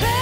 bed.